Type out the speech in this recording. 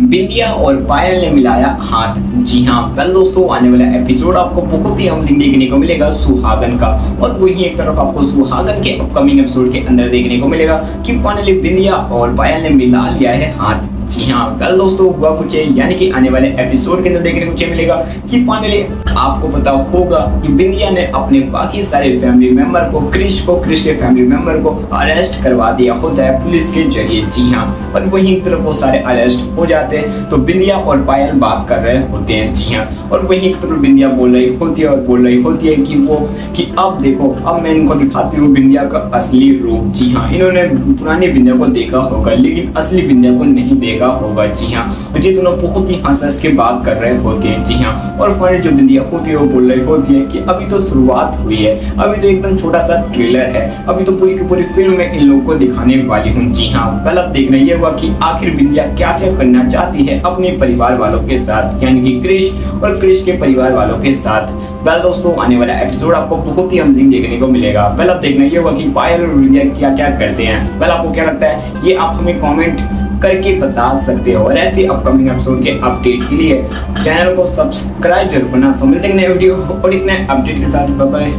बिंदिया और पायल ने मिलाया हाथ। जी हाँ कल दोस्तों आने वाला एपिसोड आपको बहुत ही अमेजिंग देखने को मिलेगा, सुहागन का। और वही एक तरफ़ आपको सुहागन के अपकमिंग एपिसोड के अंदर देखने को मिलेगा कि फाइनली बिंदिया और पायल ने मिला लिया है हाथ। जी हाँ कल दोस्तों, हुआ कुछ है, यानी कि आने वाले एपिसोड के अंदर देखने को मिलेगा, कि फाइनली आपको पता होगा कि बिंदिया ने अपने बाकी सारे फैमिली मेंबर को, क्रिश को, क्रिश के फैमिली मेंबर को अरेस्ट करवा दिया होता है पुलिस के ज़रिए। जी हाँ और वहीं तरफ़ वो सारे अरेस्ट हो जाते हैं तो बिंदिया और पायल बात कर रहे होते हैं। जी हाँ और वहीं तरफ़ बिंदिया बोल रही होती है और बोल रही होती है कि वो, कि अब देखो, अब मैं इनको दिखाती हूँ बिंदिया का असली रूप। जी हाँ इन्होंने पुरानी बिंदिया को देखा होगा, लेकिन असली बिंदिया को नहीं देखा। देखा होगा। जी हाँ और ये दोनों बहुत ही हंस हंस के बात कर रहे होते हैं। जी हाँ और फाइनल जो बिंदिया होती है, वो बोल रही होती है कि अभी तो शुरुआत हुई है। अभी तो एकदम छोटा सा ट्रेलर है। अभी तो पूरी की पूरी फ़िल्म में इन लोगों को दिखाने वाली हूँ। जी हाँ कल अब देखना ये हुआ कि आखिर बिंदिया क्या क्या करना चाहती है अपने परिवार वालों के साथ, यानी कि क्रिश और क्रिश के परिवार वालों के साथ। वेल दोस्तों, आने वाला एपिसोड आपको बहुत ही अमजिंग देखने को मिलेगा। वेल अब देखना ये होगा कि पायल और बिंदिया क्या क्या करते हैं। वेल आपको क्या लगता है, ये आप हमें कमेंट करके बता सकते हो और ऐसे अपकमिंग एपिसोड के अपडेट के लिए चैनल को सब्सक्राइब ज़रूर करना। सो मिलते हैं नए वीडियो और इतने अपडेट के साथ बाय